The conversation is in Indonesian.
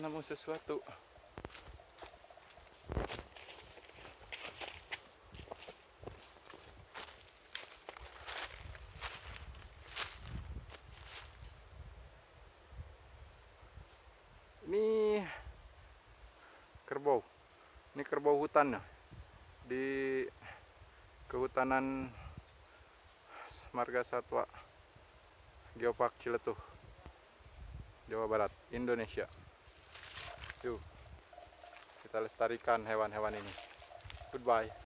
nemu sesuatu. Ini kerbau. Ini kerbau hutan ya. Di kehutanan Marga Satwa Geopark Ciletuh. Jawa Barat, Indonesia. Yuk, kita lestarikan hewan-hewan ini. Goodbye.